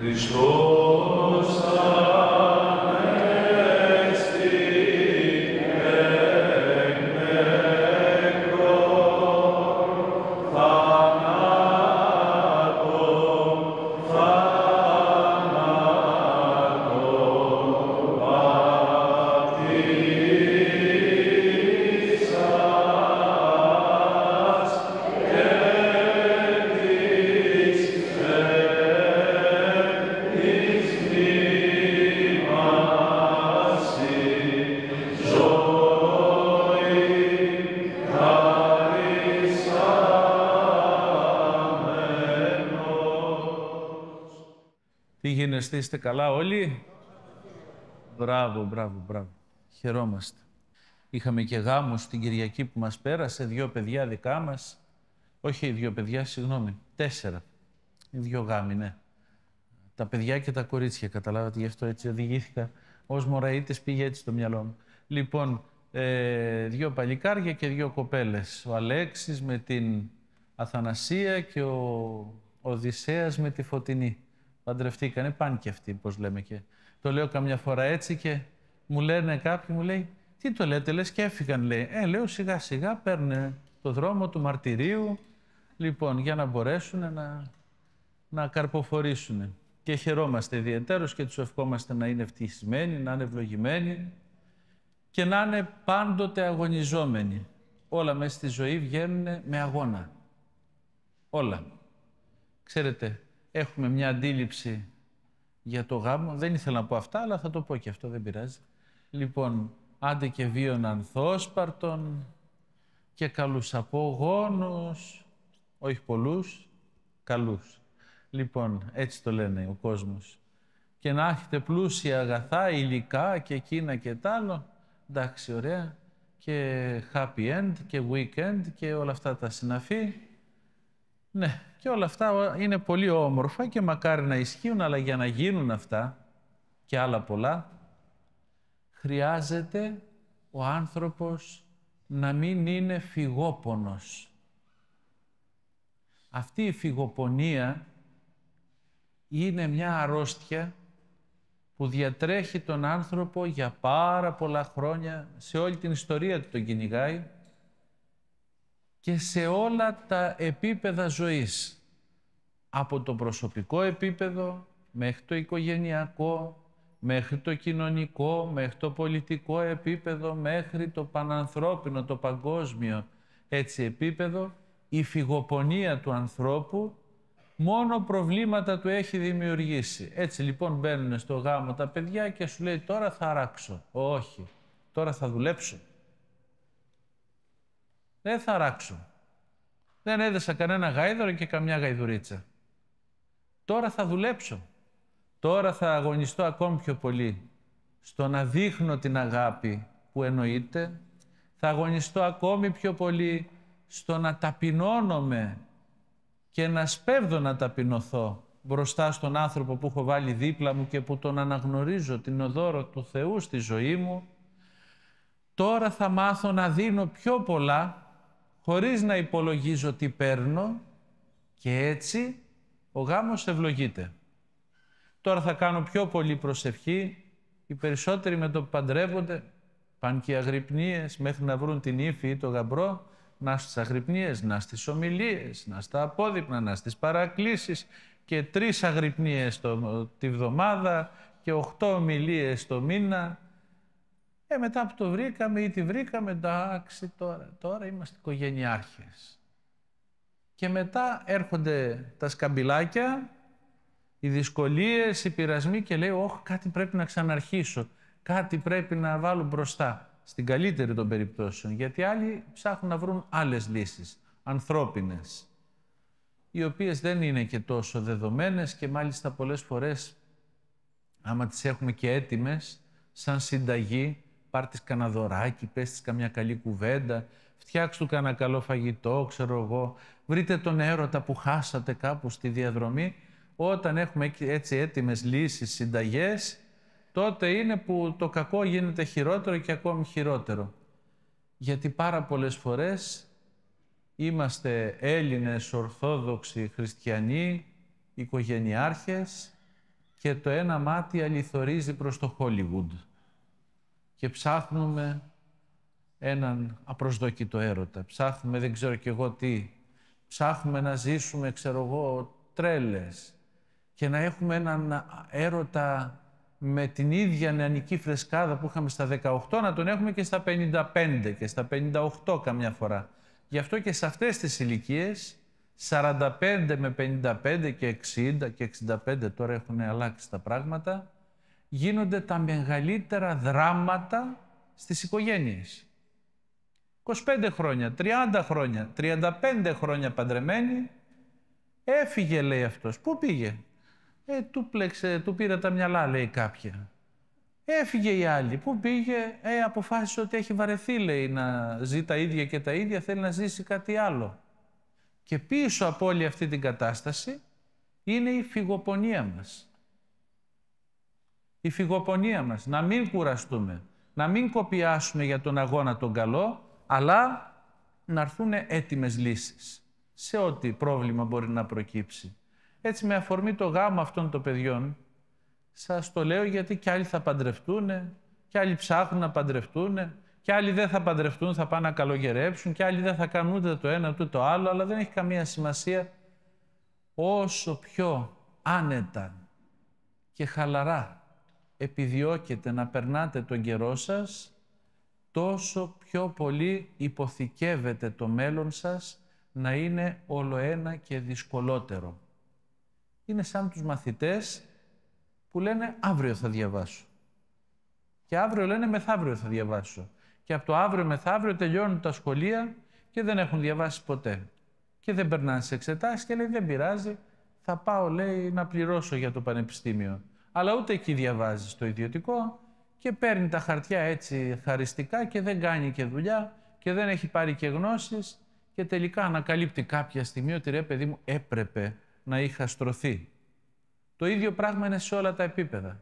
Τι γίνεστε, είστε καλά όλοι; Μπράβο, μπράβο, μπράβο. Χαιρόμαστε. Είχαμε και γάμο την Κυριακή που μας πέρασε, δύο παιδιά δικά μας. Όχι δύο παιδιά, συγγνώμη, τέσσερα. Οι δύο γάμοι, ναι. Τα παιδιά και τα κορίτσια, καταλάβατε, γι' αυτό έτσι οδηγήθηκα. Ως μωραΐτες πήγε έτσι το μυαλό μου. Λοιπόν, ε, δύο παλικάρια και δύο κοπέλες. Ο Αλέξης με την Αθανασία και ο Οδυσσέας με τη Φωτεινή. Παντρευτήκανε, πάνε και αυτοί, πώς λέμε και. Το λέω καμιά φορά έτσι και μου λένε κάποιοι, μου λέει, τι το λέτε, λες και έφυγαν, λέει. Ε, λέω σιγά σιγά παίρνουν το δρόμο του μαρτυρίου, λοιπόν, για να μπορέσουν να, να καρποφορήσουν. Και χαιρόμαστε ιδιαίτερως και τους ευχόμαστε να είναι ευτυχισμένοι, να είναι ευλογημένοι και να είναι πάντοτε αγωνιζόμενοι. Όλα μέσα στη ζωή βγαίνουν με αγώνα. Όλα. Ξέρετε, έχουμε μια αντίληψη για το γάμο. Δεν ήθελα να πω αυτά, αλλά θα το πω και αυτό, δεν πειράζει. Λοιπόν, άντε και βίων ανθόσπαρτων και καλούς απογόνους, όχι πολλούς, καλούς. Λοιπόν, έτσι το λένε ο κόσμος. Και να έχετε πλούσια αγαθά, υλικά και εκείνα και τ' άλλο. Εντάξει, ωραία. Και happy end και weekend και όλα αυτά τα συναφή. Ναι, και όλα αυτά είναι πολύ όμορφα και μακάρι να ισχύουν, αλλά για να γίνουν αυτά και άλλα πολλά, χρειάζεται ο άνθρωπος να μην είναι φυγόπονος. Αυτή η φυγοπονία είναι μια αρρώστια που διατρέχει τον άνθρωπο για πάρα πολλά χρόνια, σε όλη την ιστορία του τον κυνηγάει και σε όλα τα επίπεδα ζωής. Από το προσωπικό επίπεδο μέχρι το οικογενειακό, μέχρι το κοινωνικό, μέχρι το πολιτικό επίπεδο, μέχρι το πανανθρώπινο, το παγκόσμιο έτσι επίπεδο, η φυγοπονία του ανθρώπου μόνο προβλήματα του έχει δημιουργήσει. Έτσι λοιπόν μπαίνουν στο γάμο τα παιδιά και σου λέει τώρα θα αράξω. Όχι, τώρα θα δουλέψω. Δεν θα αράξω. Δεν έδεσα κανένα γάιδωρο και καμιά γαϊδουρίτσα. Τώρα θα δουλέψω. Τώρα θα αγωνιστώ ακόμη πιο πολύ στο να δείχνω την αγάπη που εννοείται. Θα αγωνιστώ ακόμη πιο πολύ στο να ταπεινώνομαι και να σπέβδω να ταπεινωθώ μπροστά στον άνθρωπο που έχω βάλει δίπλα μου και που τον αναγνωρίζω την οδόρο του Θεού στη ζωή μου. Τώρα θα μάθω να δίνω πιο πολλά χωρίς να υπολογίζω τι παίρνω και έτσι ο γάμος ευλογείται. Τώρα θα κάνω πιο πολύ προσευχή, οι περισσότεροι με το που παντρεύονται πάνε και αγρυπνίες μέχρι να βρουν την ύφη ή το γαμπρό, να στις αγρυπνίες, να στις ομιλίες, να στα απόδειπνα, να στις παρακλήσεις και τρεις αγρυπνίες το, τη βδομάδα και οχτώ ομιλίες το μήνα ε, μετά που το βρήκαμε ή τη βρήκαμε, εντάξει τώρα, τώρα είμαστε οικογενειάρχες. Και μετά έρχονται τα σκαμπιλάκια, οι δυσκολίες, οι πειρασμοί και λέει, όχι, κάτι πρέπει να ξαναρχίσω, κάτι πρέπει να βάλω μπροστά, στην καλύτερη των περιπτώσεων, γιατί άλλοι ψάχνουν να βρουν άλλες λύσεις, ανθρώπινες, οι οποίες δεν είναι και τόσο δεδομένες και μάλιστα πολλές φορές, άμα τις έχουμε και έτοιμες, σαν συνταγή, πάρ' της κανένα δωράκι, πες της καμιά καλή κουβέντα, φτιάξ' του κανένα καλό φαγητό, ξέρω εγώ, βρείτε τον έρωτα που χάσατε κάπου στη διαδρομή. Όταν έχουμε έτσι έτοιμες λύσεις, συνταγές, τότε είναι που το κακό γίνεται χειρότερο και ακόμη χειρότερο. Γιατί πάρα πολλές φορές είμαστε Έλληνες, Ορθόδοξοι, Χριστιανοί, οικογενειάρχες και το ένα μάτι αληθορίζει προς το Χόλιγουντ και ψάχνουμε έναν απροσδόκητο έρωτα. Ψάχνουμε δεν ξέρω κι εγώ τι. Ψάχνουμε να ζήσουμε, ξέρω εγώ, τρέλες και να έχουμε έναν έρωτα με την ίδια νεανική φρεσκάδα που είχαμε στα 18, να τον έχουμε και στα 55 και στα 58 καμιά φορά. Γι' αυτό και σε αυτές τις ηλικίες 45 με 55 και 60 και 65 τώρα έχουν αλλάξει τα πράγματα, γίνονται τα μεγαλύτερα δράματα στις οικογένειες. 25 χρόνια, 30 χρόνια, 35 χρόνια παντρεμένοι, έφυγε λέει αυτός. Πού πήγε, ε, του, πλέξε, του πήρε τα μυαλά, λέει κάποια. Έφυγε η άλλη. Πού πήγε, ε, αποφάσισε ότι έχει βαρεθεί, λέει, να ζει τα ίδια και τα ίδια, θέλει να ζήσει κάτι άλλο. Και πίσω από όλη αυτή την κατάσταση είναι η φυγοπονία μας. Η φυγοπονία μας. Να μην κουραστούμε, να μην κοπιάσουμε για τον αγώνα τον καλό, αλλά να έρθουν έτοιμες λύσεις σε ό,τι πρόβλημα μπορεί να προκύψει. Έτσι με αφορμή το γάμο αυτών των παιδιών, σας το λέω γιατί κι άλλοι θα παντρευτούν, κι άλλοι ψάχνουν να παντρευτούν, κι άλλοι δεν θα παντρευτούν, θα πάνε να καλογερέψουν, κι άλλοι δεν θα κάνουν ούτε το ένα ούτε το άλλο, αλλά δεν έχει καμία σημασία. Όσο πιο άνετα και χαλαρά επιδιώκετε να περνάτε τον καιρό σας, τόσο πιο πολύ υποθηκεύετε το μέλλον σας να είναι όλο ένα και δυσκολότερο είναι σαν τους μαθητές που λένε αύριο θα διαβάσω. Και αύριο λένε μεθαύριο θα διαβάσω. Και από το αύριο μεθαύριο τελειώνουν τα σχολεία και δεν έχουν διαβάσει ποτέ. Και δεν περνάνε σε εξετάσεις και λέει δεν πειράζει, θα πάω λέει να πληρώσω για το πανεπιστήμιο. Αλλά ούτε εκεί διαβάζεις το ιδιωτικό και παίρνει τα χαρτιά έτσι χαριστικά και δεν κάνει και δουλειά και δεν έχει πάρει και γνώσεις και τελικά ανακαλύπτει κάποια στιγμή ότι ρε παιδί μου έπρεπε να είχα στρωθεί. Το ίδιο πράγμα είναι σε όλα τα επίπεδα.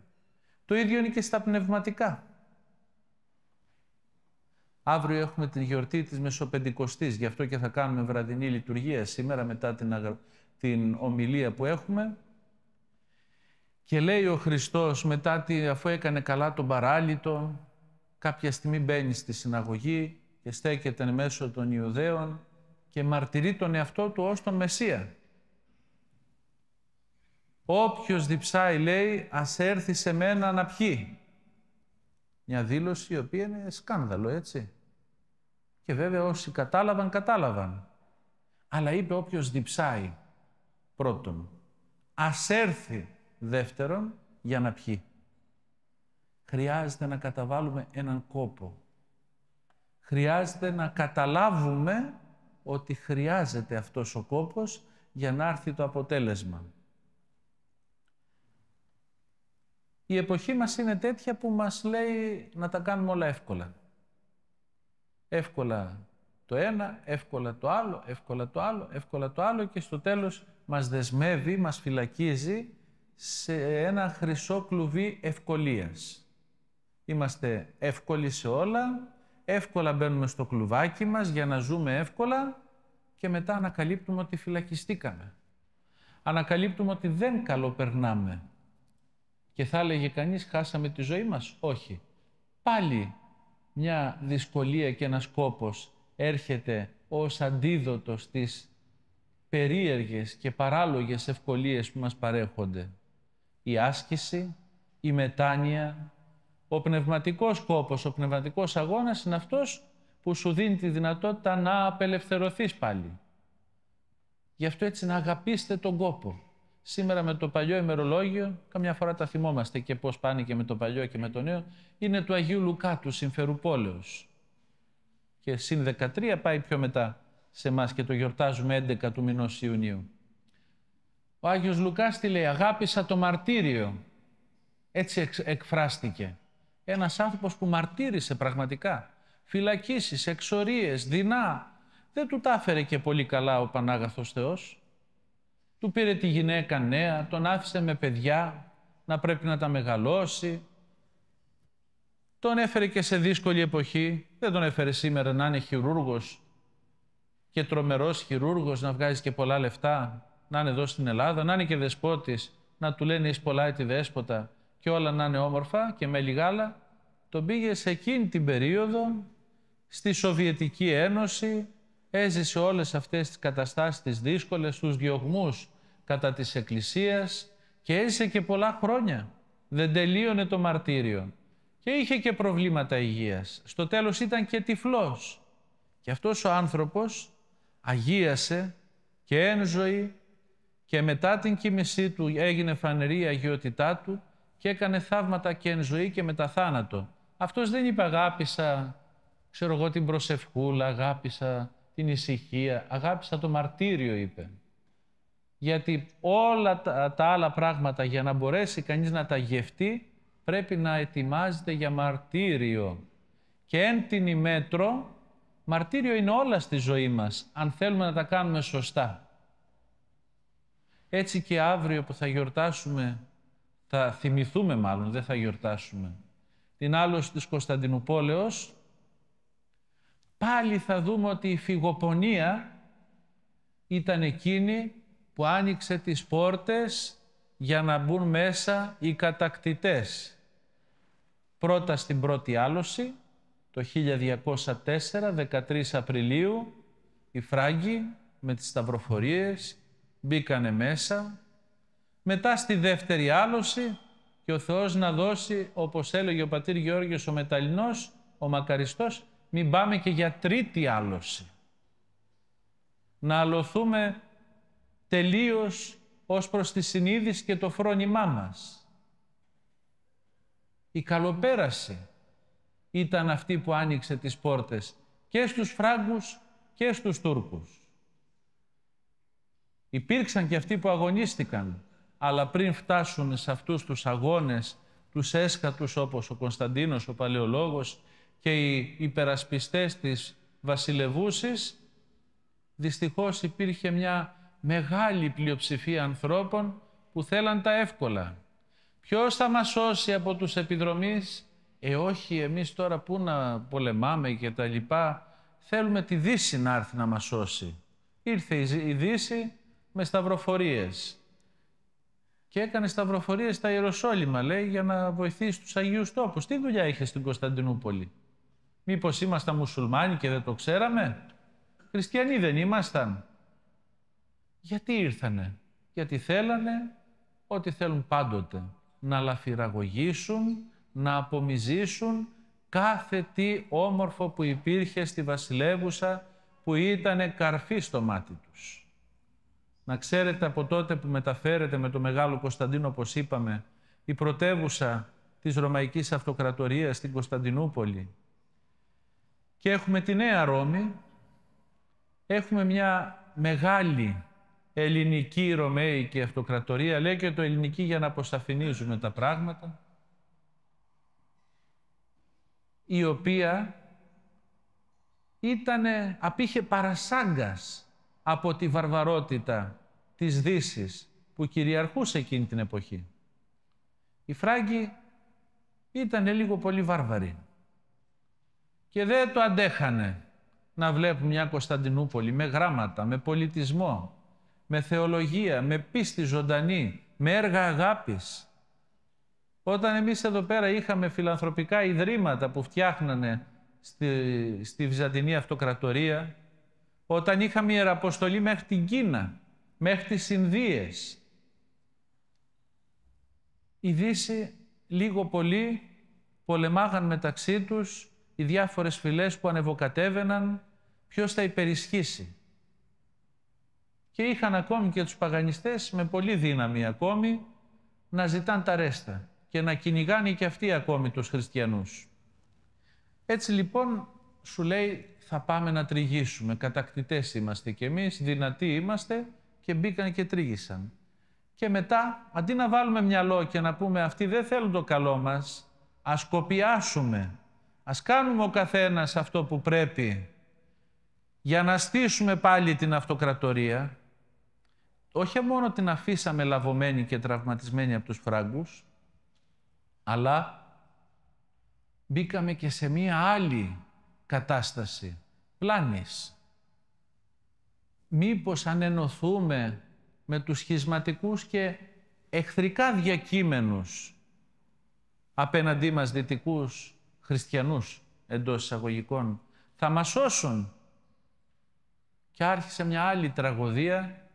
Το ίδιο είναι και στα πνευματικά. Αύριο έχουμε την γιορτή της Μεσοπεντηκοστής, γι' αυτό και θα κάνουμε βραδινή λειτουργία σήμερα μετά την, την ομιλία που έχουμε. Και λέει ο Χριστός μετά, τη... αφού έκανε καλά τον παράλυτο, κάποια στιγμή μπαίνει στη συναγωγή και στέκεται μέσω των Ιουδαίων και μαρτυρεί τον εαυτό του ως τον Μεσσία. Όποιος διψάει, λέει, ας έρθει σε μένα να πιει. Μια δήλωση η οποία είναι σκάνδαλο, έτσι. Και βέβαια όσοι κατάλαβαν, κατάλαβαν. Αλλά είπε όποιος διψάει, πρώτον. Ας έρθει, δεύτερον, για να πιει. Χρειάζεται να καταβάλουμε έναν κόπο. Χρειάζεται να καταλάβουμε ότι χρειάζεται αυτός ο κόπος για να έρθει το αποτέλεσμα. Η εποχή μας είναι τέτοια που μας λέει να τα κάνουμε όλα εύκολα. Εύκολα το ένα, εύκολα το άλλο, εύκολα το άλλο, εύκολα το άλλο και στο τέλος μας δεσμεύει, μας φυλακίζει σε ένα χρυσό κλουβί ευκολίας. Είμαστε εύκολοι σε όλα, εύκολα μπαίνουμε στο κλουβάκι μας για να ζούμε εύκολα και μετά ανακαλύπτουμε ότι φυλακιστήκαμε. Ανακαλύπτουμε ότι δεν καλοπερνάμε και θα έλεγε κανείς χάσαμε τη ζωή μας. Όχι. Πάλι μια δυσκολία και ένας κόπος έρχεται ως αντίδοτος στις περίεργες και παράλογες ευκολίες που μας παρέχονται. Η άσκηση, η μετάνοια, ο πνευματικός κόπος, ο πνευματικός αγώνας είναι αυτός που σου δίνει τη δυνατότητα να απελευθερωθείς πάλι. Γι' αυτό έτσι να αγαπήσετε τον κόπο. Σήμερα με το παλιό ημερολόγιο, καμιά φορά τα θυμόμαστε και πώς πάνε και με το παλιό και με το νέο, είναι του Αγίου Λουκά του Συμφερουπόλεως. Και συν 13 πάει πιο μετά σε εμάς και το γιορτάζουμε 11 του μηνός Ιουνίου. Ο Άγιος Λουκάς τι λέει, αγάπησα το μαρτύριο. Έτσι εκφράστηκε. Ένας άνθρωπος που μαρτύρησε πραγματικά. Φυλακίσεις, εξορίες, δεινά. Δεν του τα έφερε και πολύ καλά ο Πανάγαθος Θεός. Του πήρε τη γυναίκα νέα, τον άφησε με παιδιά, να πρέπει να τα μεγαλώσει. Τον έφερε και σε δύσκολη εποχή. Δεν τον έφερε σήμερα να είναι χειρούργος και τρομερός χειρούργος, να βγάζει και πολλά λεφτά, να είναι εδώ στην Ελλάδα, να είναι και δεσπότης να του λένε εις πολλά τη δέσποτα και όλα να είναι όμορφα και με λιγάλα, τον πήγε σε εκείνη την περίοδο στη Σοβιετική Ένωση, έζησε όλες αυτές τις καταστάσεις τις δύσκολες, τους διωγμούς κατά της Εκκλησίας και έζησε και πολλά χρόνια. Δεν τελείωνε το μαρτύριο και είχε και προβλήματα υγείας. Στο τέλος ήταν και τυφλός. Και αυτός ο άνθρωπος αγίασε και εν ζωή και μετά την κοίμησή του έγινε φανερή η αγιότητά του και έκανε θαύματα και εν ζωή και μετά θάνατο. Αυτός δεν είπε αγάπησα, ξέρω εγώ την προσευχούλα, αγάπησα την ησυχία, αγάπησα το μαρτύριο είπε. Γιατί όλα τα, τα άλλα πράγματα για να μπορέσει κανείς να τα γευτεί πρέπει να ετοιμάζεται για μαρτύριο. Και εν την ημέτρο, μαρτύριο είναι όλα στη ζωή μας, αν θέλουμε να τα κάνουμε σωστά. Έτσι και αύριο που θα γιορτάσουμε, θα θυμηθούμε μάλλον, δεν θα γιορτάσουμε, την άλωση της Κωνσταντινούπολεως, πάλι θα δούμε ότι η φυγοπονία ήταν εκείνη που άνοιξε τις πόρτες για να μπουν μέσα οι κατακτητές. Πρώτα στην πρώτη άλωση, το 1204, 13 Απριλίου, οι Φράγκοι με τις σταυροφορίες μπήκανε μέσα. Μετά στη δεύτερη άλωση και ο Θεός να δώσει, όπως έλεγε ο πατήρ Γεώργιος ο Μεταλλινός, ο Μακαριστός, μην πάμε και για τρίτη άλωση. Να αλωθούμε τελείως ως προς τη συνείδηση και το φρόνημά μας. Η καλοπέραση ήταν αυτή που άνοιξε τις πόρτες και στους Φράγκους και στους Τούρκους. Υπήρξαν και αυτοί που αγωνίστηκαν, αλλά πριν φτάσουν σε αυτούς τους αγώνες, τους έσκατους όπως ο Κωνσταντίνος, ο Παλαιολόγος και οι υπερασπιστές της βασιλευούσης, δυστυχώς υπήρχε μια μεγάλη πλειοψηφία ανθρώπων που θέλαν τα εύκολα. Ποιος θα μας σώσει από τους επιδρομείς; Ε, όχι, εμείς τώρα πού να πολεμάμε και τα λοιπά. Θέλουμε τη Δύση να έρθει να μας σώσει. Ήρθε η Δύση με σταυροφορίες. Και έκανε σταυροφορίες στα Ιεροσόλυμα, λέει, για να βοηθήσει τους Αγίους τόπους. Τι δουλειά είχε στην Κωνσταντινούπολη; Μήπως ήμασταν μουσουλμάνοι και δεν το ξέραμε; Χριστιανοί δεν ήμασταν. Γιατί ήρθανε; Γιατί θέλανε ό,τι θέλουν πάντοτε να λαφυραγωγήσουν, να απομυζήσουν κάθε τι όμορφο που υπήρχε στη βασιλεύουσα που ήταν καρφί στο μάτι τους. Να ξέρετε από τότε που μεταφέρεται με το Μεγάλο Κωνσταντίνο, όπως είπαμε, η πρωτεύουσα της Ρωμαϊκής Αυτοκρατορίας στην Κωνσταντινούπολη. Και έχουμε τη Νέα Ρώμη, έχουμε μια μεγάλη ελληνική Ρωμαϊκή Αυτοκρατορία, λέει και το ελληνική για να αποσαφηνίζουμε τα πράγματα, η οποία ήτανε, απήχε παρασάγκας από τη βαρβαρότητα της δύσης που κυριαρχούσε εκείνη την εποχή. Οι Φράγκοι ήταν λίγο πολύ βάρβαροι και δεν το αντέχανε να βλέπουν μια Κωνσταντινούπολη με γράμματα, με πολιτισμό, με θεολογία, με πίστη ζωντανή, με έργα αγάπης. Όταν εμείς εδώ πέρα είχαμε φιλανθρωπικά ιδρύματα που φτιάχνανε στη, στη Βυζαντινή Αυτοκρατορία, όταν είχαμε ιεραποστολή μέχρι την Κίνα, μέχρι τις Ινδίες, η Δύση λίγο πολύ πολεμάγαν μεταξύ τους οι διάφορες φυλές που ανεβοκατέβαιναν, ποιος θα υπερισχύσει και είχαν ακόμη και τους παγανιστές με πολύ δύναμη ακόμη να ζητάν τα ρέστα και να κυνηγάνε και αυτοί ακόμη τους χριστιανούς. Έτσι λοιπόν σου λέει θα πάμε να τριγίσουμε, κατακτητές είμαστε κι εμείς, δυνατοί είμαστε και μπήκαν και τρίγησαν. Και μετά, αντί να βάλουμε μυαλό και να πούμε αυτοί δεν θέλουν το καλό μας, ας κοπιάσουμε, ας κάνουμε ο καθένας αυτό που πρέπει για να στήσουμε πάλι την αυτοκρατορία, όχι μόνο την αφήσαμε λαβωμένη και τραυματισμένη από τους φράγκους, αλλά μπήκαμε και σε μία άλλη κατάσταση, πλάνης. Μήπως αν ενωθούμε με τους σχισματικούς και εχθρικά διακείμενους απέναντί μας δυτικούς χριστιανούς εντός εισαγωγικών. Θα μας σώσουν. Και άρχισε μια άλλη τραγωδία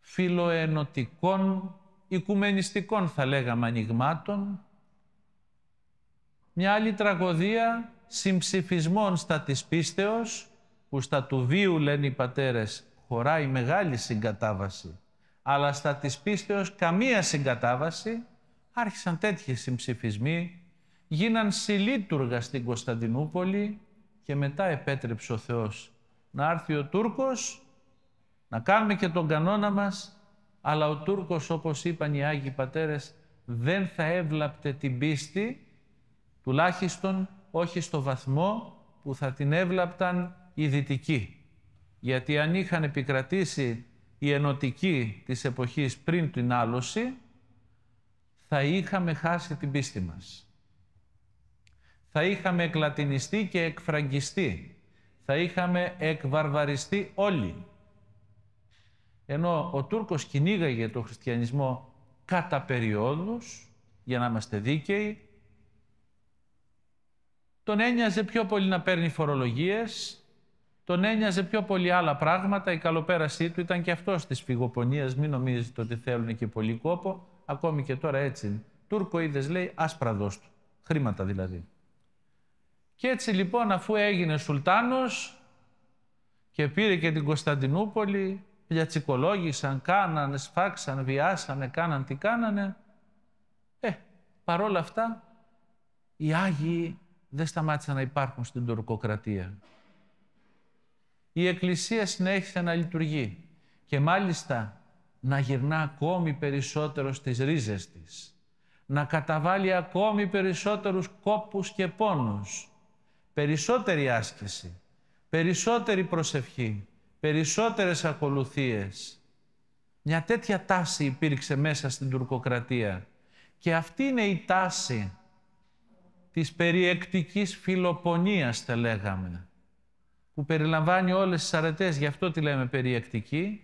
φιλοενωτικών, οικουμενιστικών θα λέγαμε ανοιγμάτων, μια άλλη τραγωδία συμψηφισμών στα της πίστεως, που στα του βίου λένε οι πατέρες χωράει μεγάλη συγκατάβαση, αλλά στα της πίστεως καμία συγκατάβαση, άρχισαν τέτοιοι συμψηφισμοί, γίναν συλλήτουργα στην Κωνσταντινούπολη και μετά επέτρεψε ο Θεός να έρθει ο Τούρκος, να κάνουμε και τον κανόνα μας, αλλά ο Τούρκος, όπως είπαν οι Άγιοι Πατέρες, δεν θα έβλαπτε την πίστη, τουλάχιστον όχι στο βαθμό που θα την έβλαπταν οι Δυτικοί. Γιατί αν είχαν επικρατήσει οι ενωτικοί της εποχής πριν την άλωση, θα είχαμε χάσει την πίστη μας. Θα είχαμε εκλατινιστεί και εκφραγκιστεί. Θα είχαμε εκβαρβαριστεί όλοι. Ενώ ο Τούρκος κυνήγαγε τον χριστιανισμό κατά περιόδους, για να είμαστε δίκαιοι, τον ένοιαζε πιο πολύ να παίρνει φορολογίες, τον ένοιαζε πιο πολύ άλλα πράγματα. Η καλοπέρασή του ήταν και αυτός της φυγοπονίας. Μην νομίζετε ότι θέλουν και πολύ κόπο. Ακόμη και τώρα έτσι. Τούρκο είδες, λέει, άσπρα δώσ' του. Χρήματα δηλαδή. Και έτσι λοιπόν, αφού έγινε Σουλτάνος και πήρε και την Κωνσταντινούπολη, πλιατσικολόγησαν, κάνανε, σφάξαν, βιάσανε, κάναν τι κάνανε. Ε, παρόλα αυτά, οι Άγιοι δεν σταμάτησαν να υπάρχουν στην τουρκοκρατία. Η Εκκλησία συνέχισε να λειτουργεί και μάλιστα να γυρνά ακόμη περισσότερο στις ρίζες της, να καταβάλει ακόμη περισσότερους κόπους και πόνους, περισσότερη άσκηση, περισσότερη προσευχή, περισσότερες ακολουθίες. Μια τέτοια τάση υπήρξε μέσα στην τουρκοκρατία και αυτή είναι η τάση της περιεκτικής φιλοπονίας, θα λέγαμε, που περιλαμβάνει όλες τις αρετές, γι' αυτό τη λέμε περιεκτική,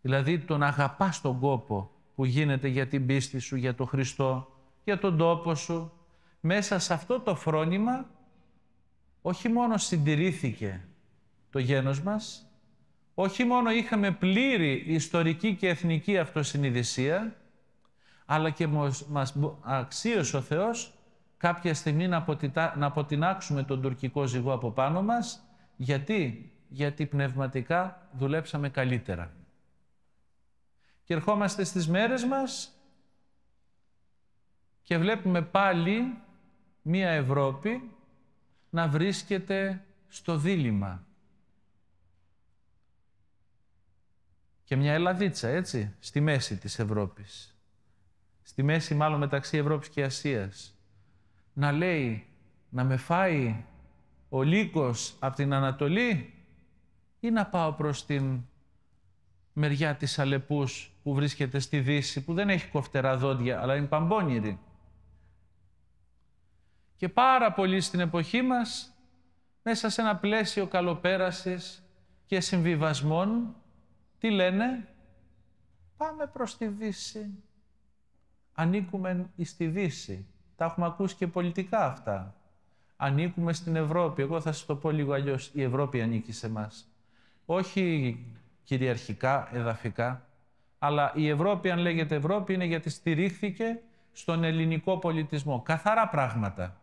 δηλαδή τον αγαπάς τον κόπο που γίνεται για την πίστη σου, για τον Χριστό, για τον τόπο σου. Μέσα σε αυτό το φρόνημα όχι μόνο συντηρήθηκε το γένος μας, όχι μόνο είχαμε πλήρη ιστορική και εθνική αυτοσυνειδησία, αλλά και μας αξίωσε ο Θεός κάποια στιγμή να, να αποτινάξουμε τον τουρκικό ζυγό από πάνω μας. Γιατί; Γιατί πνευματικά δουλέψαμε καλύτερα. Και ερχόμαστε στις μέρες μας και βλέπουμε πάλι μία Ευρώπη να βρίσκεται στο δίλημα. Και μια Ελλαδίτσα, έτσι, στη μέση της Ευρώπης. Στη μέση μάλλον μεταξύ Ευρώπης και Ασίας να λέει να με φάει ο λύκος από την Ανατολή ή να πάω προς την μεριά της Αλεπούς που βρίσκεται στη Δύση, που δεν έχει κοφτερά δόντια, αλλά είναι παμπώνηρη. Και πάρα πολύ στην εποχή μας, μέσα σε ένα πλαίσιο καλοπέρασης και συμβιβασμών, τι λένε, πάμε προς τη Δύση. Ανήκουμε στη Δύση. Τα έχουμε ακούσει και πολιτικά αυτά. Ανήκουμε στην Ευρώπη. Εγώ θα σας το πω λίγο αλλιώς. Η Ευρώπη ανήκει σε εμάς. Όχι κυριαρχικά, εδαφικά, αλλά η Ευρώπη, αν λέγεται Ευρώπη, είναι γιατί στηρίχθηκε στον ελληνικό πολιτισμό. Καθαρά πράγματα.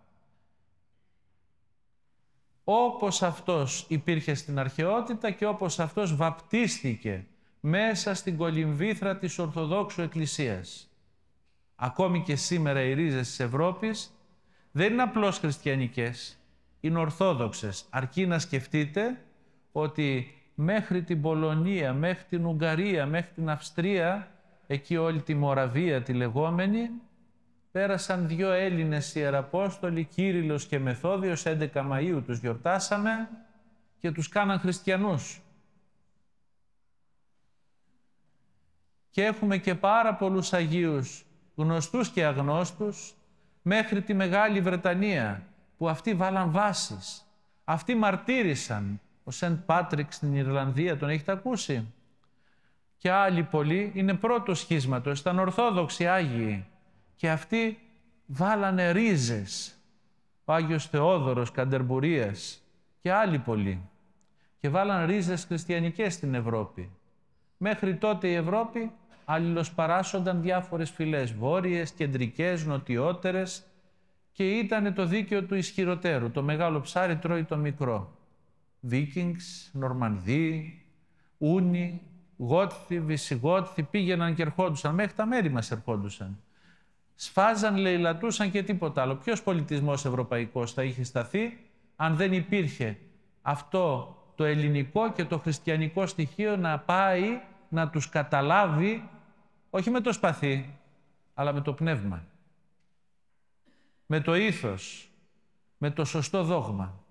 Όπως αυτός υπήρχε στην αρχαιότητα και όπως αυτός βαπτίστηκε μέσα στην κολυμβήθρα της Ορθοδόξου Εκκλησίας ακόμη και σήμερα οι ρίζες της Ευρώπης δεν είναι απλώς χριστιανικές, είναι ορθόδοξες. Αρκεί να σκεφτείτε ότι μέχρι την Πολωνία, μέχρι την Ουγγαρία, μέχρι την Αυστρία, εκεί όλη τη Μοραβία τη λεγόμενη, πέρασαν δύο Έλληνες Ιεραπόστολοι, Κύριλλος και Μεθόδιος, 11 Μαΐου τους γιορτάσαμε και τους κάναν χριστιανούς. Και έχουμε και πάρα πολλούς Αγίους γνωστούς και αγνώστους, μέχρι τη Μεγάλη Βρετανία, που αυτοί βάλαν βάσεις. Αυτοί μαρτύρησαν. Ο Σεντ Πάτρικ στην Ιρλανδία, τον έχετε ακούσει; και άλλοι πολλοί είναι πρώτος σχίσματος, ήταν Ορθόδοξοι Άγιοι και αυτοί βάλανε ρίζες. Ο Άγιος Θεόδωρος Καντερμπουρίας και άλλοι πολλοί και βάλαν ρίζες χριστιανικές στην Ευρώπη. Μέχρι τότε η Ευρώπη αλληλοσπαράσσονταν διάφορες φυλές, βόρειες, κεντρικές, νοτιότερες και ήταν το δίκαιο του ισχυροτέρου. Το μεγάλο ψάρι τρώει το μικρό. Βίκινγκς, Νορμανδοί, Ούνοι, Γότθοι, Βυσιγότθοι πήγαιναν και ερχόντουσαν. Μέχρι τα μέρη μας ερχόντουσαν. Σφάζαν, λαιλατούσαν και τίποτα άλλο. Ποιος πολιτισμός ευρωπαϊκός θα είχε σταθεί αν δεν υπήρχε αυτό το ελληνικό και το χριστιανικό στοιχείο να πάει να τους καταλάβει όχι με το σπαθί, αλλά με το πνεύμα. Με το ήθος, με το σωστό δόγμα.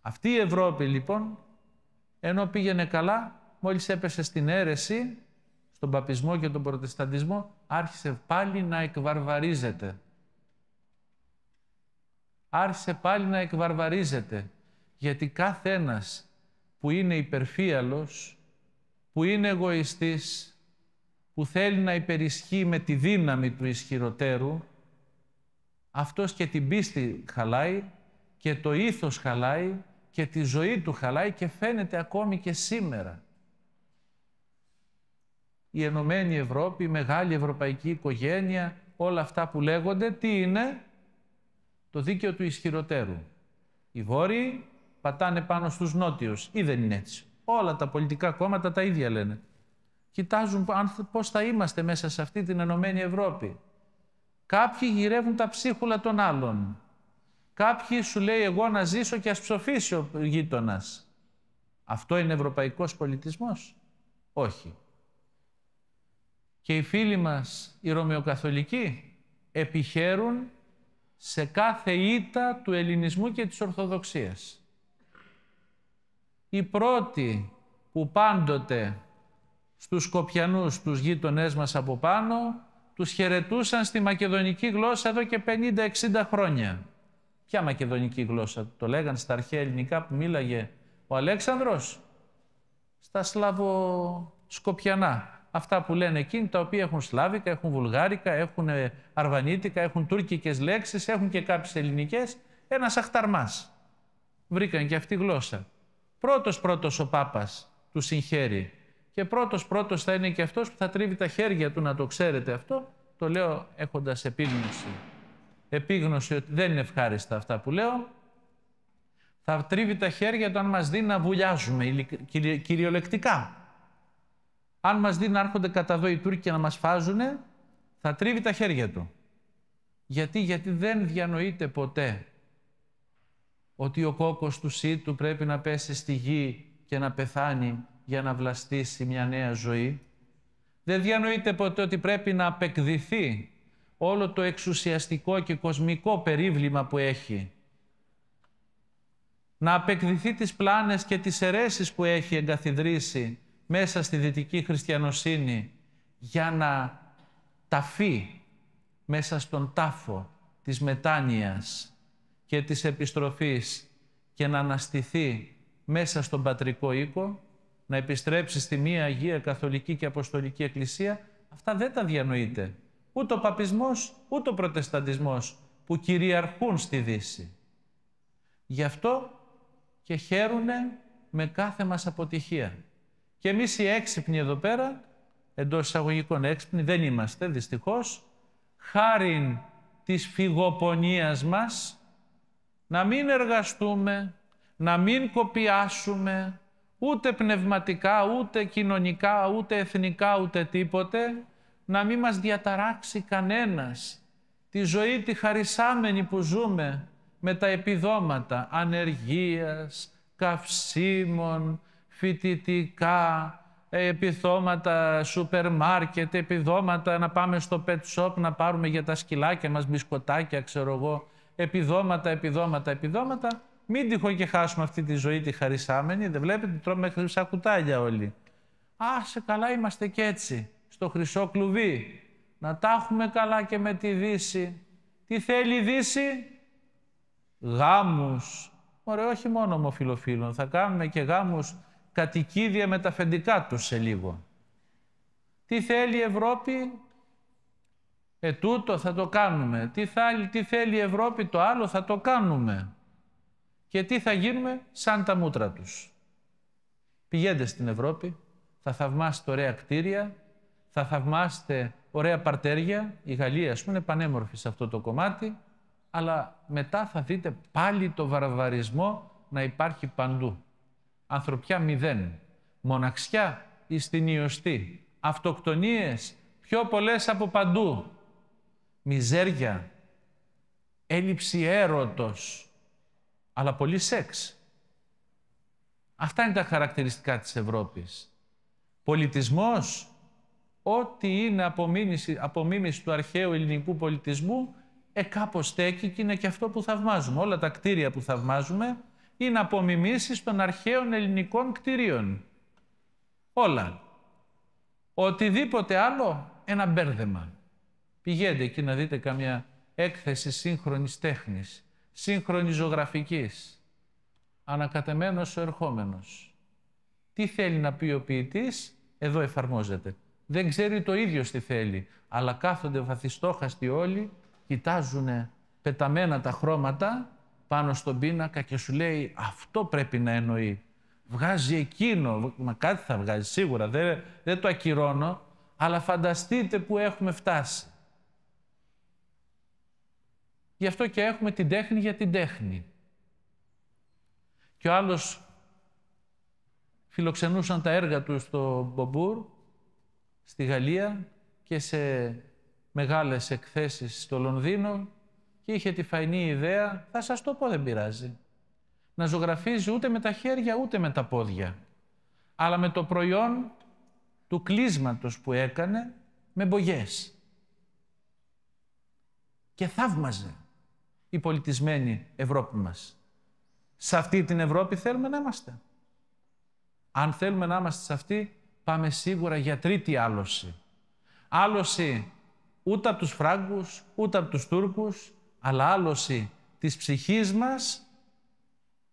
Αυτή η Ευρώπη λοιπόν, ενώ πήγαινε καλά, μόλις έπεσε στην αίρεση, στον παπισμό και τον προτεσταντισμό, άρχισε πάλι να εκβαρβαρίζεται. Άρχισε πάλι να εκβαρβαρίζεται, γιατί κάθε ένας που είναι υπερφύαλος, που είναι εγωιστής, που θέλει να υπερισχύει με τη δύναμη του ισχυροτέρου, αυτός και την πίστη χαλάει και το ήθος χαλάει και τη ζωή του χαλάει και φαίνεται ακόμη και σήμερα. Η Ενωμένη Ευρώπη, η μεγάλη ευρωπαϊκή οικογένεια, όλα αυτά που λέγονται, τι είναι; Το δίκαιο του ισχυροτέρου. Οι Βόρειοι πατάνε πάνω στους Νότιους ή δεν είναι έτσι; Όλα τα πολιτικά κόμματα τα ίδια λένε. Κοιτάζουν πώς θα είμαστε μέσα σε αυτή την Ενωμένη Ευρώπη. Κάποιοι γυρεύουν τα ψίχουλα των άλλων. Κάποιοι σου λέει εγώ να ζήσω και ας ψοφήσει ο γείτονας. Αυτό είναι ευρωπαϊκός πολιτισμός; Όχι. Και οι φίλοι μας, οι Ρωμαιοκαθολικοί, επιχαίρουν σε κάθε ήττα του ελληνισμού και της Ορθοδοξίας. Οι πρώτοι που πάντοτε στους Σκοπιανούς, τους γείτονές μας από πάνω, τους χαιρετούσαν στη μακεδονική γλώσσα εδώ και 50-60 χρόνια. Ποια μακεδονική γλώσσα, το λέγαν στα αρχαία ελληνικά που μίλαγε ο Αλέξανδρος, στα Σλαβοσκοπιανά. Αυτά που λένε εκείνοι, τα οποία έχουν σλάβικα, έχουν βουλγάρικα, έχουν αρβανίτικα, έχουν τουρκικές λέξεις, έχουν και κάποιες ελληνικές, ένας αχταρμάς. Βρήκαν και αυτή γλώσσα. Πρώτος πρώτος ο Πάπας του συγχαίρει και πρώτος πρώτος θα είναι και αυτός που θα τρίβει τα χέρια του να το ξέρετε αυτό. Το λέω έχοντας επίγνωση. Επίγνωση ότι δεν είναι ευχάριστα αυτά που λέω. Θα τρίβει τα χέρια του αν μας δει να βουλιάζουμε κυριολεκτικά. Αν μας δει να έρχονται κατά εδώ οι Τούρκοι και να μας φάζουνε, θα τρίβει τα χέρια του. Γιατί, γιατί δεν διανοείται ποτέ ότι ο κόκκος του σύτου πρέπει να πέσει στη γη και να πεθάνει για να βλαστήσει μια νέα ζωή. Δεν διανοείται ποτέ ότι πρέπει να απεκδηθεί όλο το εξουσιαστικό και κοσμικό περίβλημα που έχει. Να απεκδηθεί τις πλάνες και τις αιρέσεις που έχει εγκαθιδρύσει μέσα στη δυτική χριστιανοσύνη για να ταφεί μέσα στον τάφο της μετάνοιας και της επιστροφής και να αναστηθεί μέσα στον πατρικό οίκο να επιστρέψει στη μία Αγία Καθολική και Αποστολική Εκκλησία, αυτά δεν τα διανοείται. Ούτε ο παπισμός, ούτε ο προτεσταντισμός που κυριαρχούν στη Δύση. Γι' αυτό και χαίρουνε με κάθε μας αποτυχία. Και εμείς οι έξυπνοι εδώ πέρα, εντός εισαγωγικών έξυπνοι, δεν είμαστε δυστυχώς, χάριν της φυγοπονίας μας, να μην εργαστούμε, να μην κοπιάσουμε, ούτε πνευματικά, ούτε κοινωνικά, ούτε εθνικά, ούτε τίποτε, να μην μας διαταράξει κανένας τη ζωή τη χαρισάμενη που ζούμε με τα επιδόματα ανεργίας, καυσίμων, φοιτητικά, επιδόματα σούπερ μάρκετ, επιδόματα να πάμε στο pet shop να πάρουμε για τα σκυλάκια μας μπισκοτάκια, ξέρω εγώ, επιδόματα, επιδόματα, επιδόματα, μην τυχόν και χάσουμε αυτή τη ζωή τη χαρισάμενη. Δεν βλέπετε, τρώμε μέχρι σαν κουτάλια όλοι. Α, σε καλά είμαστε και έτσι, στο χρυσό κλουβί. Να τα έχουμε καλά και με τη Δύση. Τι θέλει η Δύση; Γάμους. Ωραία, όχι μόνο ομοφιλοφίλων. Θα κάνουμε και γάμους κατοικίδια με τα αφεντικά τους σε λίγο. Τι θέλει η Ευρώπη, ε, τούτο θα το κάνουμε. Τι, θα, τι θέλει η Ευρώπη, το άλλο θα το κάνουμε. Και τι θα γίνουμε, σαν τα μούτρα τους. Πηγαίνετε στην Ευρώπη, θα θαυμάσετε ωραία κτίρια, θα θαυμάσετε ωραία παρτέρια. Η Γαλλία, ας πούμε, είναι πανέμορφη σε αυτό το κομμάτι, αλλά μετά θα δείτε πάλι το βαρβαρισμό να υπάρχει παντού. Ανθρωπιά μηδέν. Μοναξιά εις την ιωστή. Αυτοκτονίες πιο πολλές από παντού. Μιζέρια. Έλλειψη έρωτος. Αλλά πολύ σεξ. Αυτά είναι τα χαρακτηριστικά της Ευρώπης. Πολιτισμός, ό,τι είναι απομίμηση, απομίμηση του αρχαίου ελληνικού πολιτισμού, ε, κάπως στέκει και είναι και αυτό που θαυμάζουμε. Όλα τα κτίρια που θαυμάζουμε είναι απομιμήσεις των αρχαίων ελληνικών κτιρίων. Όλα. Οτιδήποτε άλλο, ένα μπέρδεμα. Πηγαίνετε εκεί να δείτε καμιά έκθεση σύγχρονης τέχνης, σύγχρονης ζωγραφικής. Ανακατεμένος ο ερχόμενος. Τι θέλει να πει ο ποιητής, εδώ εφαρμόζεται. Δεν ξέρει το ίδιο τι θέλει, αλλά κάθονται βαθιστόχαστοι όλοι, κοιτάζουν πεταμένα τα χρώματα πάνω στον πίνακα και σου λέει αυτό πρέπει να εννοεί. Βγάζει εκείνο, μα κάτι θα βγάζει σίγουρα, δεν, δεν το ακυρώνω, αλλά φανταστείτε που έχουμε φτάσει. Γι' αυτό και έχουμε την τέχνη για την τέχνη. Και ο άλλος φιλοξενούσαν τα έργα του στο Μπομπούρ, στη Γαλλία και σε μεγάλες εκθέσεις στο Λονδίνο και είχε τη φαϊνή ιδέα, θα σας το πω δεν πειράζει, να ζωγραφίζει ούτε με τα χέρια ούτε με τα πόδια, αλλά με το προϊόν του κλείσματος που έκανε με μπογιές. Και θαύμαζε η πολιτισμένη Ευρώπη μας. Σε αυτή την Ευρώπη θέλουμε να είμαστε. Αν θέλουμε να είμαστε σε αυτή, πάμε σίγουρα για τρίτη άλωση. Άλωση ούτε από τους Φράγκους, ούτε από τους Τούρκους, αλλά άλωση της ψυχής μας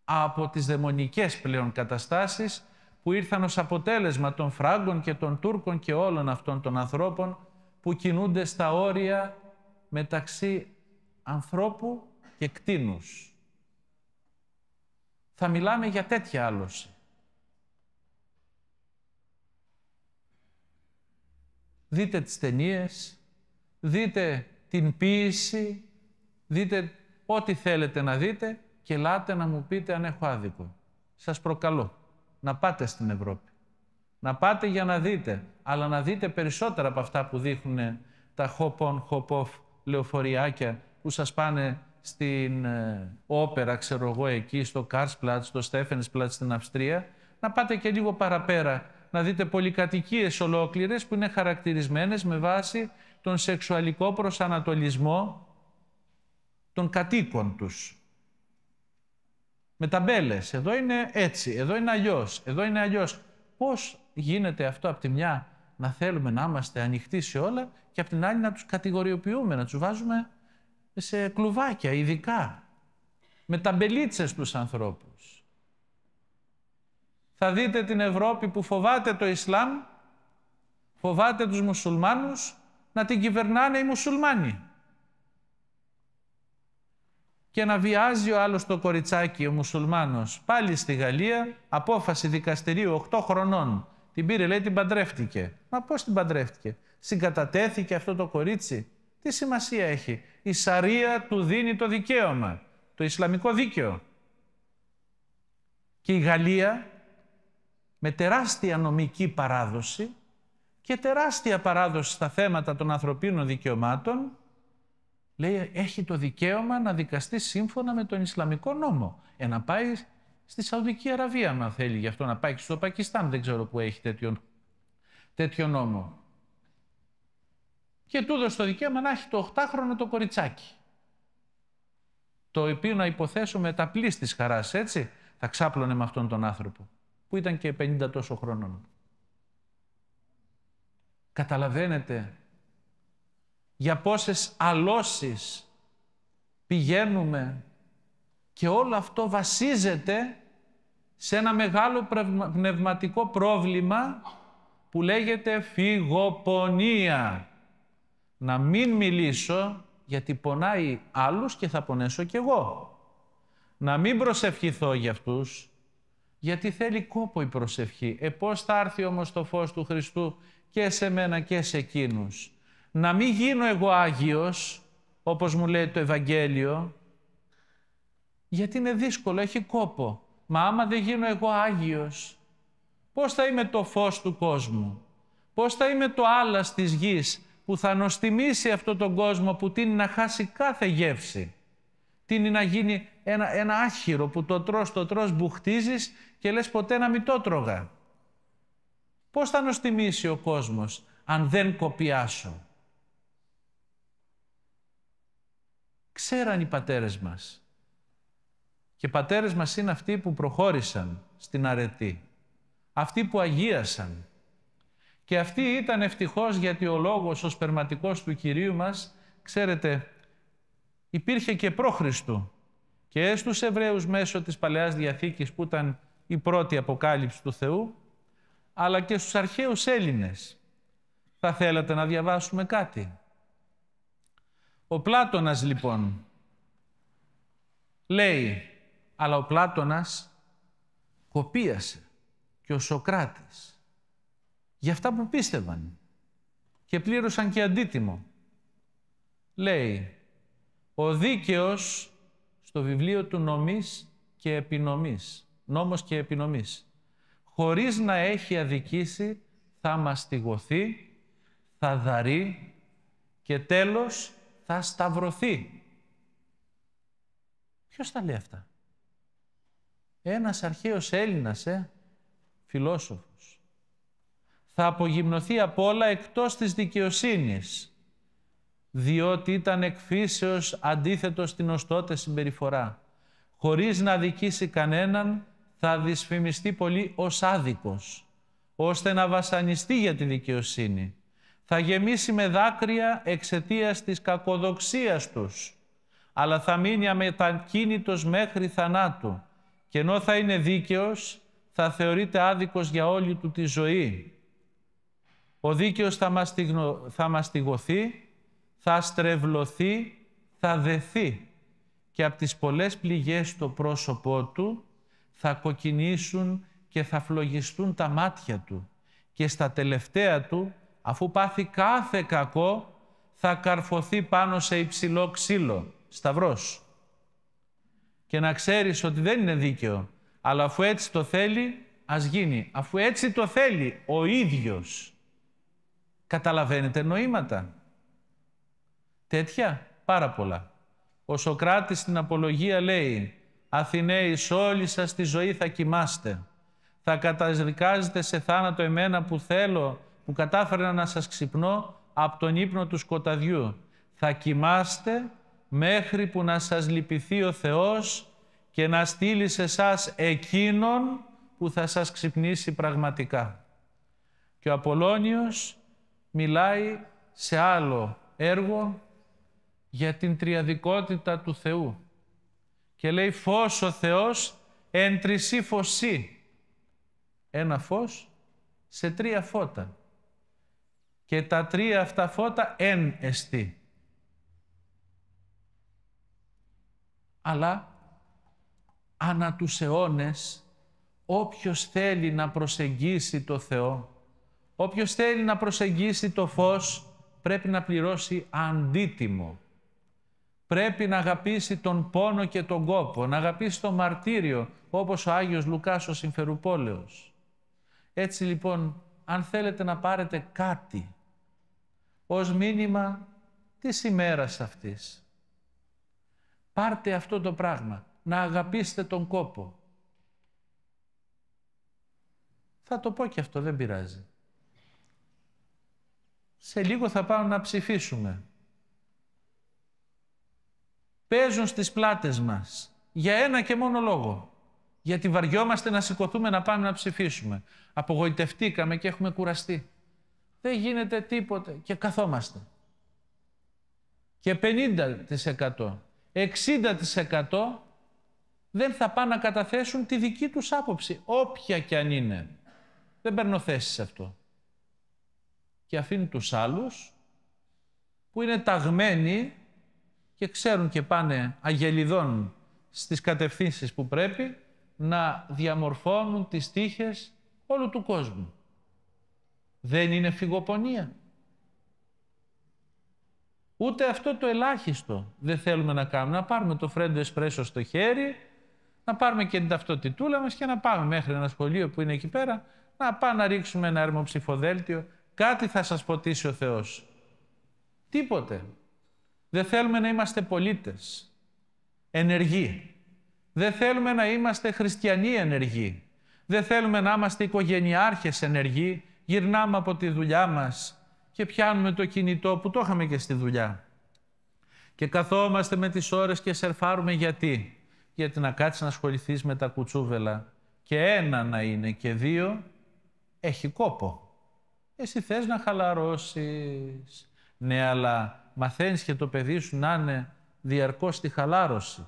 από τις δαιμονικές πλέον καταστάσεις που ήρθαν ως αποτέλεσμα των Φράγκων και των Τούρκων και όλων αυτών των ανθρώπων που κινούνται στα όρια μεταξύ ανθρώπου και κτίνους. Θα μιλάμε για τέτοια άλωση. Δείτε τις ταινίες, δείτε την ποίηση, δείτε ό,τι θέλετε να δείτε και ελάτε να μου πείτε αν έχω άδικο. Σας προκαλώ να πάτε στην Ευρώπη. Να πάτε για να δείτε, αλλά να δείτε περισσότερα από αυτά που δείχνουν τα hop-on, hop-off λεωφοριάκια που σας πάνε στην ε, όπερα, ξέρω εγώ, εκεί, στο Karlsplatz, στο Stephansplatz στην Αυστρία, να πάτε και λίγο παραπέρα, να δείτε πολυκατοικίες ολόκληρες που είναι χαρακτηρισμένες με βάση τον σεξουαλικό προσανατολισμό των κατοίκων τους. Με ταμπέλες. Εδώ είναι έτσι, εδώ είναι αλλιώς, εδώ είναι αλλιώς. Πώς γίνεται αυτό από τη μια να θέλουμε να είμαστε ανοιχτοί σε όλα και από την άλλη να τους κατηγοριοποιούμε, να τους βάζουμε σε κλουβάκια ειδικά, με ταμπελίτσες τους ανθρώπους. Θα δείτε την Ευρώπη που φοβάται το Ισλάμ, φοβάται τους μουσουλμάνους, να την κυβερνάνε οι μουσουλμάνοι και να βιάζει ο άλλος το κοριτσάκι, ο μουσουλμάνος, πάλι στη Γαλλία, απόφαση δικαστηρίου 8 χρονών. Την πήρε, λέει, την παντρεύτηκε. Μα πώς την παντρεύτηκε; Συγκατατέθηκε αυτό το κορίτσι; Τι σημασία έχει; Η Σαρία του δίνει το δικαίωμα. Το Ισλαμικό δίκαιο. Και η Γαλλία, με τεράστια νομική παράδοση και τεράστια παράδοση στα θέματα των ανθρωπίνων δικαιωμάτων, λέει έχει το δικαίωμα να δικαστεί σύμφωνα με τον Ισλαμικό νόμο. Ε, να πάει στη Σαουδική Αραβία, αν θέλει γι' αυτό, να πάει και στο Πακιστάν, δεν ξέρω που έχει τέτοιο, τέτοιο νόμο. Και του έδωσε το δικαίωμα να έχει το 8χρονο το κοριτσάκι. Το οποίο να υποθέσουμε τα πλής της χαράς, έτσι, θα ξάπλωνε με αυτόν τον άνθρωπο, που ήταν και 50 τόσο χρονών. Καταλαβαίνετε για πόσες αλώσεις πηγαίνουμε και όλο αυτό βασίζεται σε ένα μεγάλο πνευματικό πρόβλημα που λέγεται φυγοπονία. Να μην μιλήσω γιατί πονάει άλλους και θα πονέσω κι εγώ. Να μην προσευχηθώ για αυτούς, γιατί θέλει κόπο η προσευχή. Ε, πώς θα έρθει όμως το φως του Χριστού και σε μένα και σε εκείνους. Να μην γίνω εγώ Άγιος, όπως μου λέει το Ευαγγέλιο, γιατί είναι δύσκολο, έχει κόπο. Μα άμα δεν γίνω εγώ Άγιος, πώς θα είμαι το φως του κόσμου; Πώς θα είμαι το άλας της γης; Που θα νοστιμήσει αυτόν τον κόσμο που τίνει να χάσει κάθε γεύση. Τίνει να γίνει ένα, ένα άχυρο που το τρως, το τρως, μπουχτίζεις και λες ποτέ να μην το τρώγα. Πώς θα νοστιμήσει ο κόσμος αν δεν κοπιάσω; Ξέραν οι πατέρες μας. Και οι πατέρες μας είναι αυτοί που προχώρησαν στην αρετή. Αυτοί που αγίασαν. Και αυτοί ήταν ευτυχώς γιατί ο λόγος, ο σπερματικός του Κυρίου μας, ξέρετε, υπήρχε και πρόχριστου και στους Εβραίους μέσω της Παλαιάς Διαθήκης που ήταν η πρώτη αποκάλυψη του Θεού, αλλά και στους αρχαίους Έλληνες. Θα θέλατε να διαβάσουμε κάτι; Ο Πλάτωνας λοιπόν λέει, αλλά ο Πλάτωνας κοπίασε και ο Σοκράτης για αυτά που πίστευαν και πλήρωσαν και αντίτιμο. Λέει, ο δίκαιος στο βιβλίο του νομής και επινομής, νόμος και επινομής, χωρίς να έχει αδικήσει, θα μαστιγωθεί, θα δαρεί και τέλος θα σταυρωθεί. Ποιος τα λέει αυτά; Ένας αρχαίος Έλληνας, ε, φιλόσοφος. Θα απογυμνωθεί από όλα εκτός της δικαιοσύνης, διότι ήταν εκφύσεως αντίθετο στην οστότε συμπεριφορά. Χωρίς να δικήσει κανέναν, θα δυσφημιστεί πολύ ως άδικος, ώστε να βασανιστεί για τη δικαιοσύνη. Θα γεμίσει με δάκρυα εξαιτίας της κακοδοξίας τους, αλλά θα μείνει αμετακίνητος μέχρι θανάτου και ενώ θα είναι δίκαιος, θα θεωρείται άδικος για όλη του τη ζωή. Ο δίκαιος θα, μαστιγνω... θα μαστιγωθεί, θα στρεβλωθεί, θα δεθεί και από τις πολλές πληγές στο πρόσωπό του θα κοκκινήσουν και θα φλογιστούν τα μάτια του και στα τελευταία του, αφού πάθει κάθε κακό, θα καρφωθεί πάνω σε υψηλό ξύλο, σταυρός. Και να ξέρεις ότι δεν είναι δίκαιο, αλλά αφού έτσι το θέλει, ας γίνει. Αφού έτσι το θέλει ο ίδιος. Καταλαβαίνετε νοήματα. Τέτοια, πάρα πολλά. Ο Σοκράτης στην Απολογία λέει «Αθηναίοι, σ' όλη σας τη ζωή θα κοιμάστε. Θα καταδικάζετε σε θάνατο εμένα που θέλω, που κατάφερα να σας ξυπνώ από τον ύπνο του σκοταδιού. Θα κοιμάστε μέχρι που να σας λυπηθεί ο Θεός και να στείλει σε εσάς εκείνον που θα σας ξυπνήσει πραγματικά. Και ο Απολώνιος μιλάει σε άλλο έργο για την τριαδικότητα του Θεού. Και λέει φως ο Θεός εν τρισή φωσή. Ένα φως σε τρία φώτα. Και τα τρία αυτά φώτα εν εστί. Αλλά ανά τους αιώνες όποιος θέλει να προσεγγίσει το Θεό, όποιος θέλει να προσεγγίσει το φως, πρέπει να πληρώσει αντίτιμο. Πρέπει να αγαπήσει τον πόνο και τον κόπο, να αγαπήσει το μαρτύριο, όπως ο Άγιος Λουκάς ο Συμφερουπόλεος. Έτσι λοιπόν, αν θέλετε να πάρετε κάτι ως μήνυμα της ημέρας αυτής, πάρτε αυτό το πράγμα να αγαπήσετε τον κόπο. Θα το πω και αυτό, δεν πειράζει. Σε λίγο θα πάμε να ψηφίσουμε. Παίζουν στις πλάτες μας για ένα και μόνο λόγο. Γιατί βαριόμαστε να σηκωθούμε να πάμε να ψηφίσουμε. Απογοητευτήκαμε και έχουμε κουραστεί. Δεν γίνεται τίποτε και καθόμαστε. Και 50%, 60% δεν θα πάνε να καταθέσουν τη δική τους άποψη, όποια κι αν είναι. Δεν παίρνω θέση σε αυτό. Και αφήνει τους άλλους που είναι ταγμένοι και ξέρουν και πάνε αγελιδών στις κατευθύνσεις που πρέπει να διαμορφώνουν τις τύχες όλου του κόσμου. Δεν είναι φυγοπονία. Ούτε αυτό το ελάχιστο δεν θέλουμε να κάνουμε. Να πάρουμε το φρέντο εσπρέσο στο χέρι, να πάρουμε και την ταυτότητούλα μας και να πάμε μέχρι ένα σχολείο που είναι εκεί πέρα, να πάμε να ρίξουμε ένα ερμοψηφοδέλτιο. Κάτι θα σας ποτίσει ο Θεός. Τίποτε. Δεν θέλουμε να είμαστε πολίτες, ενεργοί. Δεν θέλουμε να είμαστε χριστιανοί ενεργοί. Δεν θέλουμε να είμαστε οικογενειάρχες ενεργοί. Γυρνάμε από τη δουλειά μας και πιάνουμε το κινητό που το είχαμε και στη δουλειά. Και καθόμαστε με τις ώρες και σερφάρουμε γιατί. Γιατί να κάτσεις να ασχοληθείς με τα κουτσούβελα και ένα να είναι και δύο έχει κόπο. Εσύ θες να χαλαρώσεις. Ναι, αλλά μαθαίνεις και το παιδί σου να είναι διαρκώς στη χαλάρωση.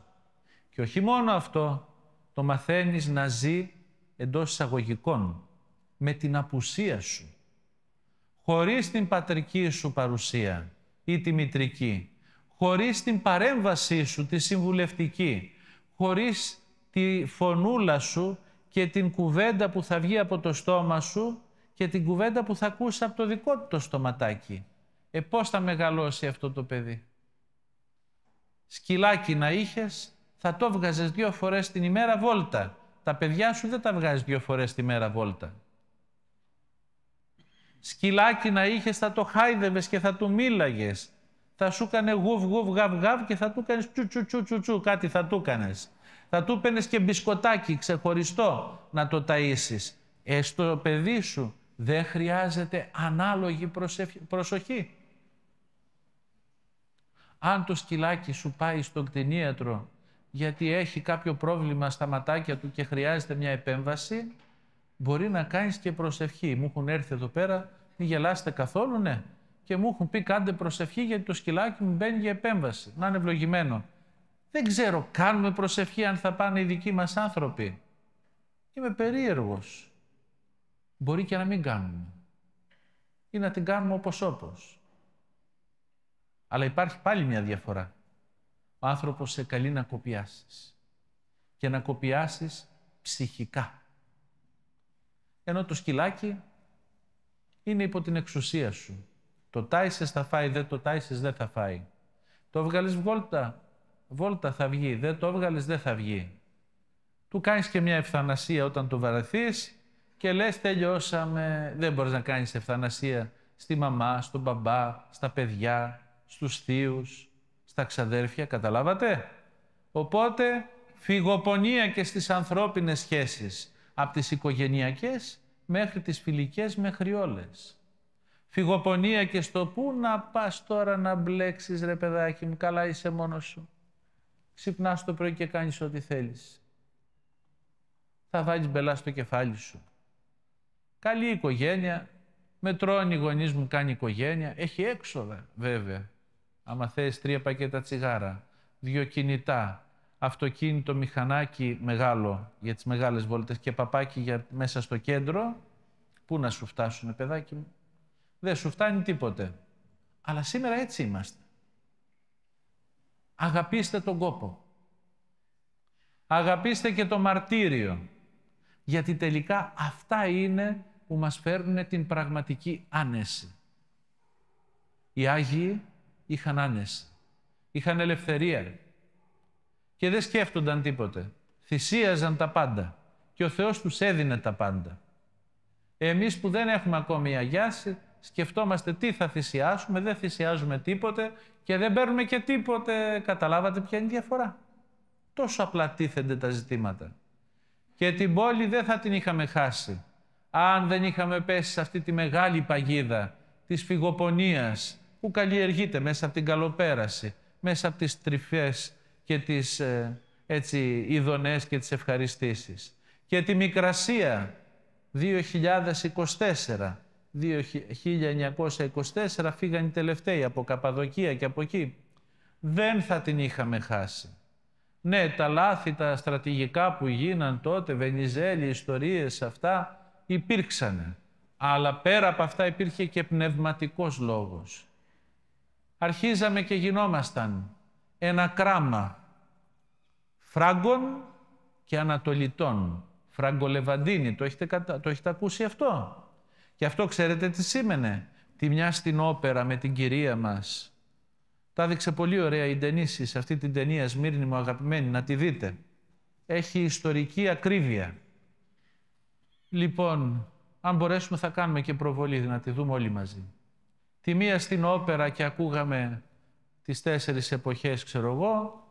Και όχι μόνο αυτό, το μαθαίνεις να ζει εντός εισαγωγικών, με την απουσία σου. Χωρίς την πατρική σου παρουσία ή τη μητρική, χωρίς την παρέμβασή σου, τη συμβουλευτική, χωρίς τη φωνούλα σου και την κουβέντα που θα βγει από το στόμα σου και την κουβέντα που θα ακούσεις από το δικό του το στοματάκι. Ε, πώς θα μεγαλώσει αυτό το παιδί; Σκυλάκι να είχες, θα το βγάζες δύο φορές την ημέρα βόλτα. Τα παιδιά σου δεν τα βγάζεις δύο φορές τη μέρα βόλτα. Σκυλάκι να είχες, θα το χάιδευες και θα του μίλαγες. Θα σου έκανε γουβ γουβ γαβ γαβ και θα του κάνεις τσου τσου τσου τσου τσου, κάτι θα του κάνεις. Θα του πένες και μπισκοτάκι ξεχωριστό να το ταΐσεις. Ε, στο παιδί σου δεν χρειάζεται ανάλογη προσοχή. Αν το σκυλάκι σου πάει στον κτηνίατρο γιατί έχει κάποιο πρόβλημα στα ματάκια του και χρειάζεται μια επέμβαση, μπορεί να κάνεις και προσευχή. Μου έχουν έρθει εδώ πέρα, μην γελάσετε καθόλου, ναι. Και μου έχουν πει κάντε προσευχή γιατί το σκυλάκι μου μπαίνει για επέμβαση. Να είναι ευλογημένο. Δεν ξέρω, κάνουμε προσευχή αν θα πάνε οι δικοί μας άνθρωποι. Είμαι περίεργος. Μπορεί και να μην κάνουμε. Ή να την κάνουμε όπως όπως. Αλλά υπάρχει πάλι μια διαφορά. Ο άνθρωπος σε καλεί να κοπιάσεις. Και να κοπιάσεις ψυχικά. Ενώ το σκυλάκι είναι υπό την εξουσία σου. Το τάισες θα φάει, δεν το τάισες δεν θα φάει. Το έβγαλες βόλτα, βόλτα θα βγει. Δεν το έβγαλες δεν θα βγει. Του κάνεις και μια ευθανασία όταν το βαρεθείς και λες τελειώσαμε. Δεν μπορείς να κάνεις ευθανασία στη μαμά, στον μπαμπά, στα παιδιά, στους θείους, στα ξαδέρφια, καταλάβατε; Οπότε, φυγοπονία και στις ανθρώπινες σχέσεις, από τις οικογενειακές μέχρι τις φιλικές μέχρι όλες. Φυγοπονία και στο πού να πας τώρα να μπλέξεις ρε παιδάκι μου, καλά είσαι μόνος σου. Ξυπνάς το πρωί και κάνεις ό,τι θέλεις. Θα βάλεις μπελά στο κεφάλι σου. Καλή οικογένεια, με τρώνε οι γονείς μου κάνει οικογένεια, έχει έξοδα βέβαια. Άμα θες τρία πακέτα τσιγάρα, δύο κινητά, αυτοκίνητο, μηχανάκι μεγάλο για τις μεγάλες βόλτες και παπάκι για μέσα στο κέντρο, πού να σου φτάσουνε παιδάκι μου. Δεν σου φτάνει τίποτε. Αλλά σήμερα έτσι είμαστε. Αγαπήστε τον κόπο. Αγαπήστε και το μαρτύριο. Γιατί τελικά αυτά είναι που μας φέρνουν την πραγματική άνεση. Οι Άγιοι είχαν άνεση. Είχαν ελευθερία. Και δεν σκέφτονταν τίποτε. Θυσίαζαν τα πάντα. Και ο Θεός τους έδινε τα πάντα. Εμείς που δεν έχουμε ακόμη αγιάσει, σκεφτόμαστε τι θα θυσιάσουμε, δεν θυσιάζουμε τίποτε και δεν παίρνουμε και τίποτε. Καταλάβατε ποια είναι η διαφορά; Τόσο απλά τίθενται τα ζητήματα. Και την πόλη δεν θα την είχαμε χάσει. Αν δεν είχαμε πέσει σε αυτή τη μεγάλη παγίδα της φυγοπονίας που καλλιεργείται μέσα από την καλοπέραση, μέσα από τις τρυφές και τις ε, έτσι, ειδονές και τις ευχαριστήσεις. Και τη Μικρασία 2024, 1924 φύγαν οι τελευταίοι από Καπαδοκία και από εκεί. Δεν θα την είχαμε χάσει. Ναι, τα λάθη, τα στρατηγικά που γίναν τότε, Βενιζέλη, ιστορίες αυτά, υπήρξαν. Αλλά πέρα από αυτά υπήρχε και πνευματικός λόγος. Αρχίζαμε και γινόμασταν ένα κράμα φράγκων και ανατολιτών. Φραγκολεβαντίνη, το έχετε, το έχετε ακούσει αυτό; Και αυτό ξέρετε τι σήμαινε. Τη μια στην όπερα με την κυρία μας. Τα έδειξε πολύ ωραία η Ντενίση σε αυτή την ταινία Σμύρνη μου αγαπημένη, να τη δείτε. Έχει ιστορική ακρίβεια. Λοιπόν, αν μπορέσουμε θα κάνουμε και προβολή, να τη δούμε όλοι μαζί. Τη μία στην όπερα και ακούγαμε τις τέσσερις εποχές, ξέρω εγώ,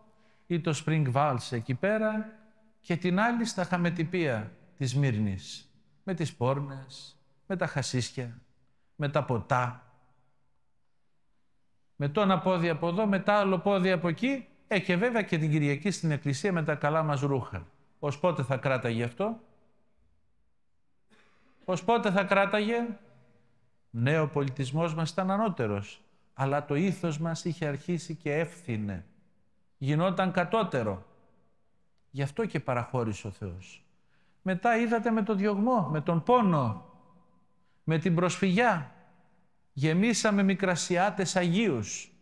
ή το Spring Vals εκεί πέρα, και την άλλη στα χαμετυπία της Μύρνης, με τις πόρνες, με τα χασίσια, με τα ποτά, με το ένα πόδι από εδώ, με τα άλλο πόδι από εκεί, ε, και βέβαια και την Κυριακή στην εκκλησία με τα καλά μας ρούχα. Ως πότε θα κράταγε αυτό; Ως πότε θα κράταγε; Ναι, ο πολιτισμός μας ήταν ανώτερος, αλλά το ήθος μας είχε αρχίσει και εύθυνε. Γινόταν κατώτερο. Γι' αυτό και παραχώρησε ο Θεός. Μετά είδατε με το διωγμό, με τον πόνο, με την προσφυγιά. Γεμίσαμε μικρασιάτες Αγίους,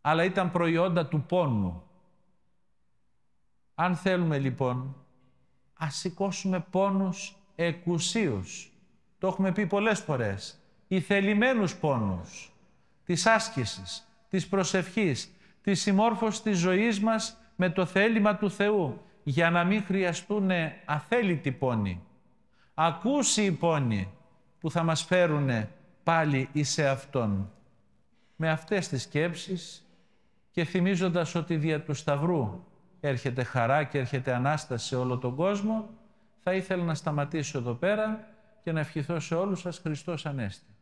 αλλά ήταν προϊόντα του πόνου. Αν θέλουμε λοιπόν, ας σηκώσουμε πόνους εκουσίους. Το έχουμε πει πολλές φορές. Οι θελημένους πόνους της άσκησης, της προσευχής, της συμμόρφωσης της ζωής μας με το θέλημα του Θεού, για να μην χρειαστούν αθέλητοι πόνοι. Ακούσει πόνοι που θα μας φέρουν πάλι εις Αυτόν. Με αυτές τις σκέψεις και θυμίζοντας ότι δια του Σταυρού έρχεται χαρά και έρχεται Ανάσταση σε όλο τον κόσμο, θα ήθελα να σταματήσω εδώ πέρα και να ευχηθώ σε όλους σας Χριστός Ανέστη.